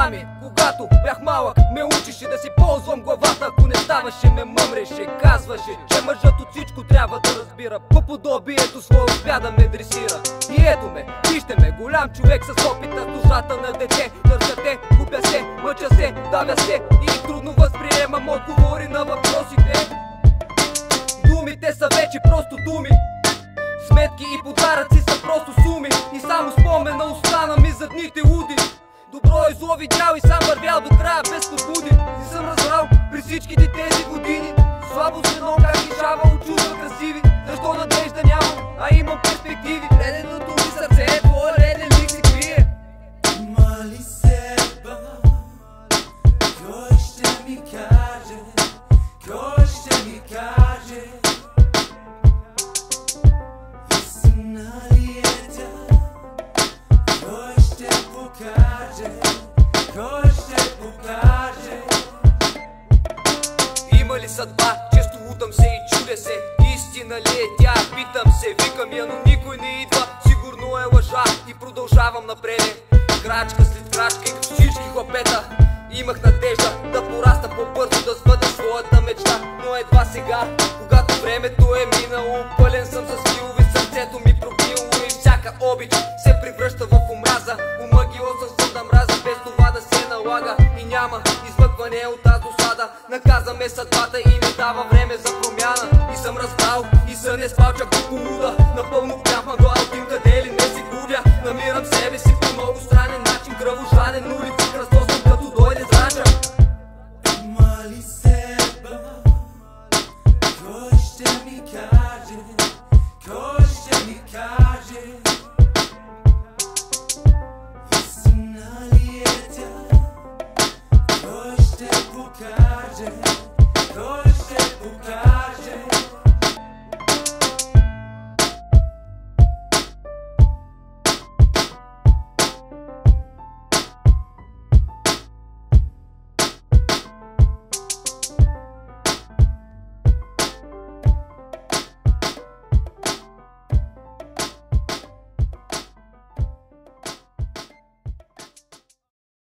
баща ми Когато бях малък ме учише да си ползвам главата. Ако не ставаше ме мъмреше, казваше Че мъжът от всичко трябва да разбира. По подобието своя успя да ме дресира. И ето ме, вижте ме, голям човек с опита Душата на дете, държате, губя се, мъча се, давя се И трудно възприемам отговори на въпросите. Думите са вече просто думи. Сметки и подаръци са просто суми. И само спомен видял и сам вървял до края без подбуди И съм разбрал при всичките тези години. Слабо звено как решавало чувства красиви. Защо надежда нямам, а имам перспективи? Леденото ми сърце е твое леден лик се крие. Мали себа, кой ще ми каже, кой ще ми каже? Истина ли е тя, кой ще покаже, кой ще покаже. Има ли съдба? Често лутам се и чудя се. Истина ли е тя? Питам се, викам я, но никой не идва. Сигурно е лъжа и продължавам напред. Крачка след крачка и всички хлапета Имах надежда да пораста по-бързо, да сбъда своята мечта. Но едва сега, когато времето е минало Пълен съм с силови, сърцето ми пробило И всяка обич се превръща в омраза измъкване от тази досада Наказа ме съдбата и не дава време за промяна. И съм разбрал и сън е спал чак до полуда Напълно прям мъгла от им къде ли не си гудя Намирам себе си по много странен начин. Кръвожаден улици кръстосвам като дойде зрача Мали себа, кой ще ми каже, кой ще покаже, кой ще покаже